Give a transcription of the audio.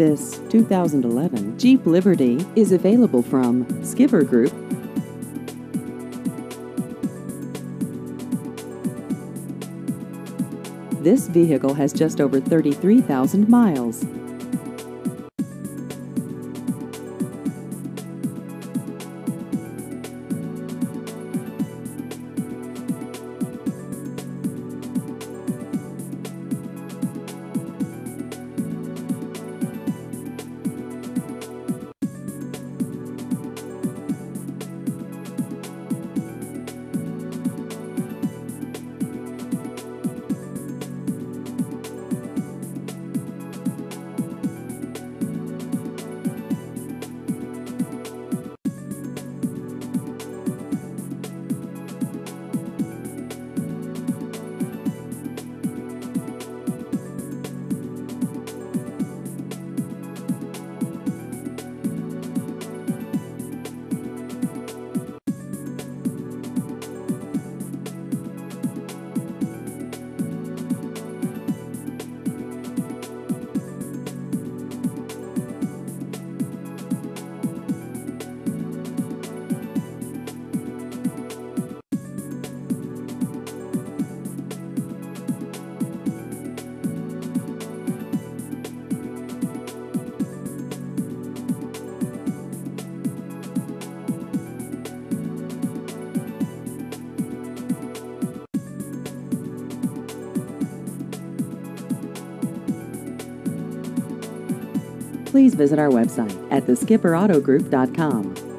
This 2011 Jeep Liberty is available from Skipper Group. This vehicle has just over 33,000 miles. Please visit our website at theskipperAutogroup.com.